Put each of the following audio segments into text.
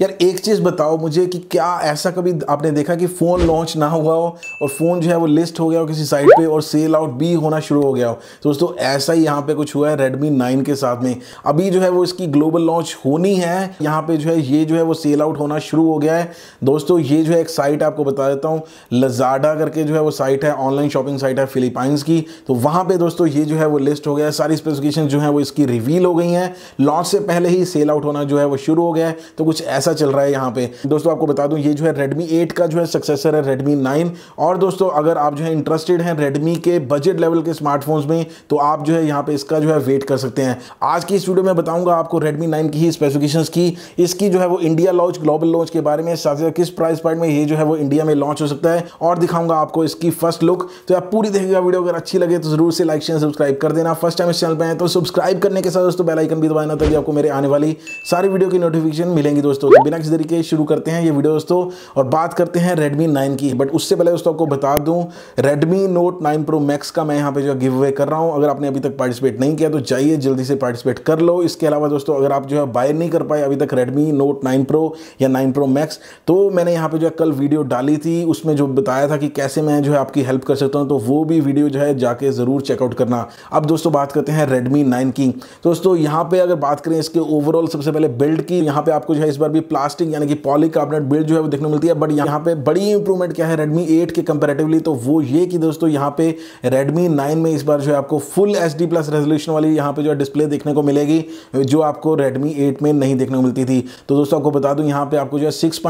यार, एक चीज़ बताओ मुझे कि क्या ऐसा कभी आपने देखा कि फ़ोन लॉन्च ना हुआ हो और फ़ोन जो है वो लिस्ट हो गया हो किसी साइट पे और सेल आउट भी होना शुरू हो गया हो? तो दोस्तों, ऐसा ही यहाँ पे कुछ हुआ है रेडमी नाइन के साथ में। अभी जो है वो इसकी ग्लोबल लॉन्च होनी है। यहाँ पे जो है ये जो है वो सेल आउट होना शुरू हो गया है। दोस्तों, ये जो है एक साइट आपको बता देता हूँ। लजाडा करके जो है वो साइट है ऑनलाइन शॉपिंग साइट है फिलीपाइंस की। तो वहाँ पे दोस्तों ये जो है वो लिस्ट हो गया है। सारी स्पेसिफिकेशन जो है वो इसकी रिवील हो गई हैं। लॉन्च से पहले ही सेल आउट होना जो है वो शुरू हो गया है। तो कुछ ऐसा चल रहा है यहाँ पे। दोस्तों, आपको बता दूँ, ये जो है Redmi 8 का जो है सक्सेसर है Redmi 9 और दोस्तों, अगर आप जो है इंटरेस्टेड हैं Redmi के बजट लेवल के स्मार्टफोन्स में तो आप जो है यहाँ पे इसका जो है वेट कर सकते हैं। आज की इस वीडियो में बताऊँगा आपको Redmi 9 की ही स्पेसिफिकेशन की, इसकी जो है वो इंडिया लॉन्च ग्लोबल लॉन्च के बारे में, साथ ही किस प्राइस पॉइंट में ये जो है वो इंडिया में लॉन्च हो सकता है, और दिखाऊँगा आपको इसकी फ़र्स्ट लुक तो आप पूरी देखिएगा वीडियो अगर अच्छी लगे तो ज़रूर से लाइक शेयर सब्सक्राइब कर देना। फ़र्स्ट टाइम इस चैनल पर है तो सब्सक्राइब करने के साथ दोस्तों बेलाइकन भी दबाना, तभी आपको मेरे आने वाली सारी वीडियो की नोटिफिकेशन मिलेंगी दोस्तों। बिना किसी तरीके शुरू करते हैं ये वीडियो दोस्तों और बात करते हैं Redmi 9 की। बट उससे पहले दोस्तों आपको बता दूँ, Redmi Note 9 Pro Max का मैं यहाँ पे जो गिव अवे कर रहा हूँ। अगर आपने अभी तक पार्टिसिपेट नहीं किया तो जाइए, जल्दी से पार्टिसिपेट कर लो। इसके अलावा दोस्तों, अगर आप जो है बाय नहीं कर पाए अभी तक Redmi Note 9 Pro या 9 Pro Max तो मैंने यहाँ पे जो है कल वीडियो डाली थी। उसमें जो बताया था कि कैसे मैं जो है आपकी हेल्प कर सकता हूँ तो वो भी वीडियो जो है जाके ज़रूर चेकआउट करना। अब दोस्तों बात करते हैं रेडमी नाइन की। दोस्तों, यहाँ पर अगर बात करें इसके ओवरऑल सबसे पहले बिल्ड की, यहाँ पे आपको जो है इस बार प्लास्टिक, यानी कि पॉलीकार्बोनेट बिल्ड जो है वो देखने को मिलती है। बट यहाँ पे बड़ी इंप्रूवमेंट क्या है रेडमी 8 के कंपेरेटिवली तो वो ये कि दोस्तों यहाँ पे रेडमी 9 में इस बार जो है आपको फुल एच प्लस रेजोल्यूशन वाली यहाँ पे जो है डिस्प्ले देखने को मिलेगी, जो आपको रेडमी 8 में नहीं देखने को मिलती थी। तो दोस्तों आपको बता दूँ, यहाँ पे आपको जो है सिक्स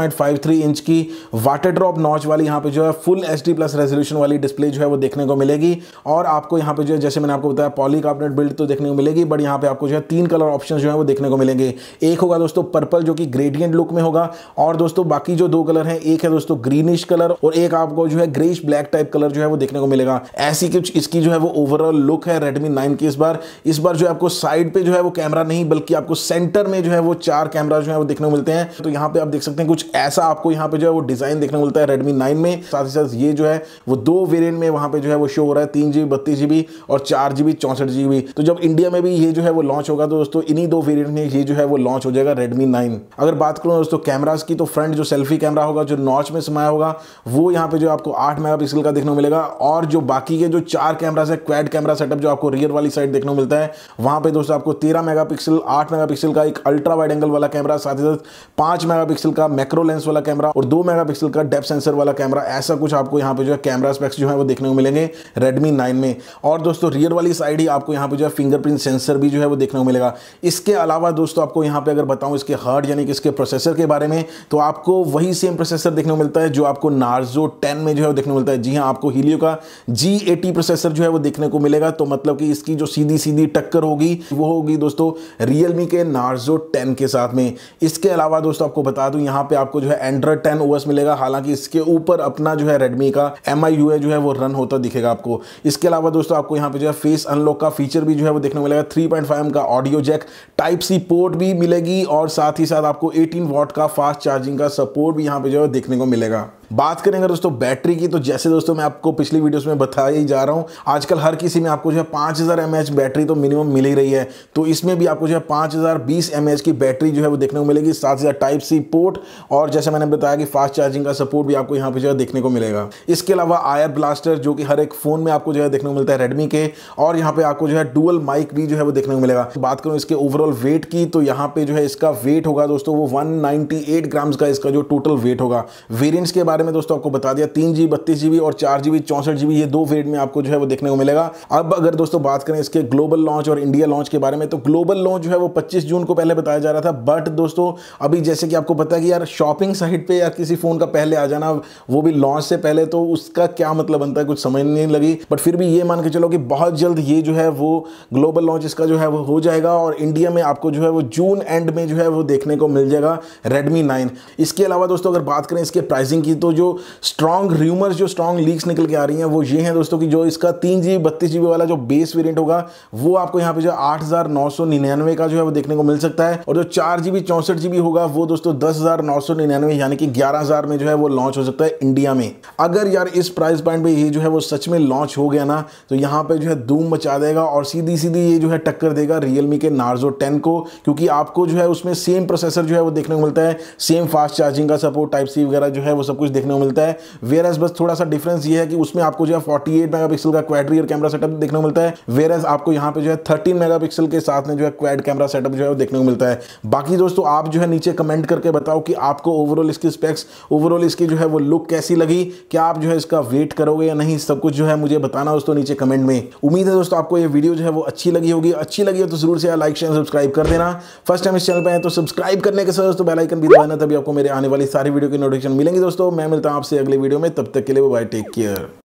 इंच की वाटर ड्रॉप नॉच वाली यहाँ पे जो है फुल एच प्लस रेजोल्यूशन वाली डिस्प्ले जो है वो देखने को मिलेगी। और आपको यहाँ पे जो है, जैसे मैंने आपको बताया पॉलीकार्बोनेट बिल्ड तो देखने को मिलेगी बट यहाँ पे आपको जो है तीन कलर ऑप्शन जो है वो देखने को मिलेंगे। एक होगा दोस्तों पर्पल जो कि ग्रेडियंट लुक में होगा और दोस्तों बाकी जो दो कलर हैं एक है दोस्तों ग्रीनिश कलर और एक आपको जो है ग्रेश ब्लैक टाइप कलर जो है वो देखने को मिलेगा ऐसी कुछ इसकी जो है वो ओवरऑल लुक है रेडमी नाइन की इस बार इस बार जो है आपको साइड पे जो है वो कैमरा नहीं बल्कि आपको सेंटर में जो है वो चार कैमरा जो है वो देखने को मिलते हैं तो यहाँ पे आप देख सकते हैं कुछ ऐसा आपको यहाँ पे जो है वो डिज़ाइन देखने को मिलता है रेडमी नाइन में साथ ही साथ ये जो है वो दो वेरियंट में वहाँ पे जो है वो शो हो रहा है तीन जीबी बत्तीस जीबी और चार जीबी चौंसठ जीबी तो जब इंडिया में भी ये जो है वो लॉन्च होगा तो दोस्तों इन्हीं दो वेरियंट में ये जो है वो लॉन्च हो जाएगा रेडमी नाइन अगर करूँ दोस्तों कैमराज की तो फ्रंट जो सेल्फी कैमरा होगा, जो नॉच में समाया होगा, वो यहाँ पे जो आपको आठ मेगा का देखने को मिलेगा और जो बाकी के जो चार कैमरा है क्वेड कैमरा सेटअप जो आपको रियर वाली साइड देखने को मिलता है, वहाँ पे दोस्तों आपको तेरह मेगा पिक्सल आठ मेगा पिक्सल का एक अल्ट्रा वाइड एंगल वाला कैमरा साथ ही साथ पाँच मेगा पिक्सल का मैक्रो लेंस वाला कैमरा और दो मेगा पिक्सल का डेप सेंसर वाला कैमरा ऐसा कुछ आपको यहाँ पे जो है कैमरा स्पेक्स जो है वो देखने को मिलेंगे रेडमी नाइन में। और दोस्तों रियर वाली साइड ही आपको यहाँ पे जो है फिंगरप्रिंट सेंसर भी जो है वो देखने को मिलेगा। इसके अलावा दोस्तों, आपको यहाँ पे अगर बताऊँ, इसके हार्ड यानी कि इसके प्रोसेसर के बारे में तो आपको वही सेम प्रोसेसर देखने को मिलता है जो आपको नार्जो टेन में जो है वो देखने को मिलता है। जी हाँ आपको हीलियो का जी एटी प्रोसेसर जो है वो देखने को मिलेगा। तो मतलब कि इसकी जो सीधी सीधी टक्कर होगी, वो होगी दोस्तों रियलमी के नार्जो टेन के साथ में। इसके अलावा दोस्तों आपको बता दूँ, यहाँ पे आपको जो है एंड्रॉइड टेन ओएस मिलेगा। हालाँकि इसके ऊपर अपना जो है रेडमी का एम जो है वो रन होता दिखेगा आपको। इसके अलावा दोस्तों आपको यहाँ पे जो है फेस अनलॉक का फीचर भी जो है वो देखने को मिलेगा। थ्री पॉइंट का audio jack type C port भी मिलेगी और साथ ही साथ आपको एटीन वॉट का फास्ट चार्जिंग का सपोर्ट भी यहाँ पे जो है देखने को मिलेगा। बात करेंगे दोस्तों, बैटरी की तो जैसे दोस्तों मैं आपको पिछली वीडियोस में बता ही जा रहा हूँ, आजकल हर किसी में आपको जो है पाँच हज़ार बैटरी तो मिनिमम मिल ही रही है। तो इसमें भी आपको जो है पाँच हज़ार की बैटरी जो है वो देखने को मिलेगी, साथ ही टाइप सी पोर्ट और जैसे मैंने बताया कि फास्ट चार्जिंग का सपोर्ट भी आपको यहाँ पे जो है देखने को मिलेगा। इसके अलावा आयर ब्लास्टर जो कि हर एक फ़ोन में आपको जो है देखने को मिलता है रेडमी के, और यहाँ पे आपको जो है डुअल माइक भी जो है वो देखने को मिलेगा। बात करूँ इसके ओवरऑल वेट की तो यहाँ पे जो है इसका वेट होगा दोस्तों, वो वन ग्राम्स का इसका जो टोटल वेट होगा। वेरियंट्स के बारे में दोस्तों आपको बता दिया, तीन जी बत्तीस जीबी और चार जीबी चौंसठ जीबी ये दो वेरियंट में आपको जो है वो देखने को मिलेगा। अब अगर दोस्तों बात करें इसके ग्लोबल लॉन्च और इंडिया लॉन्च के बारे में तो ग्लोबल लॉन्च जो है वो पच्चीस जून को पहले बताया जा रहा था। बट दोस्तों, अभी जैसे कि आपको पता है कि यार शॉपिंग साइट पे या किसी फ़ोन का पहले आ जाना, वो भी लॉन्च से पहले तो उसका क्या मतलब बनता है, कुछ समझ नहीं लगी। बट फिर भी ये मान के चलो कि बहुत जल्द ये जो है वो ग्लोबल लॉन्च इसका जो है वो हो जाएगा और इंडिया में आपको जो है वो जून एंड में जो है वो देखने को मिल जाएगा रेडमी नाइन इसके अलावा दोस्तों अगर बात करें इसके प्राइसिंग की तो जो स्ट्रॉन्ग र्यूमर्स जो स्ट्रॉन्ग लीक्स निकल के आ रही हैं, वो ये हैं दोस्तों कि जो इसका तीन जी बत्तीस जीबी वाला जो बेस वेरियंट होगा, वो आपको यहाँ पे जो आठ हज़ार नौ सौ निन्यानवे का जो है वो देखने को मिल सकता है। और जो चार जीबी चौसठ जीबी होगा, वो दोस्तों दस हज़ार नौ सौ निन्यानवे, यानी कि ग्यारह हज़ार में जो है वो लॉन्च हो सकता है इंडिया में। अगर यार इस प्राइस पॉइंट पे ये जो है वो सच में लॉन्च हो गया ना तो यहाँ पे जो है धूम मचा देगा और सीधी सीधी ये जो है टक्कर देगा रियलमी के नार्जो टेन को, क्योंकि आपको जो है उसमें सेम प्रोसेसर जो है वो देखने को मिलता है सेम फास्ट चार्जिंग का सपोर्ट टाइप सी वगैरह जो है वो सब कुछ देखने को मिलता है। वेर बस थोड़ा सा डिफरेंस ये है कि उसमें आपको जो है फोर्टी एट मेगा का क्वाड रियर कैमरा सेटअप देखने को मिलता है। वेर आपको यहाँ पे जो है थर्टीन मेगा के साथ में जो है क्वाड कैमरा सेटअप जो है वो देखने को मिलता है। बाकी दोस्तों, आप जो है नीचे कमेंट करके बताओ कि आपको ओवरऑल इसकी स्पेक्स ओवरऑल इसकी जो है वो लुक कैसी लगी? क्या आप जो है इसका वेट करोगे या नहीं? सब कुछ जो है मुझे बताना दोस्तों नीचे कमेंट में। उम्मीद है दोस्तों आपको ये वीडियो जो है वो अच्छी लगी होगी। अच्छी लगी हो तो ज़रूर से लाइक शेयर सब्सक्राइब कर देना। फ़र्स्ट टाइम इस चैनल पर है तो सब्सक्राइब करने के साथ दोस्तों बेल आइकन भी दबाना, तभी आपको मेरे आने वाली सारी वीडियो की नोटिफिकेशन मिलेंगी दोस्तों। मैं मिलता हूँ आपसे अगले वीडियो में तब तक के लिए बाय टेक केयर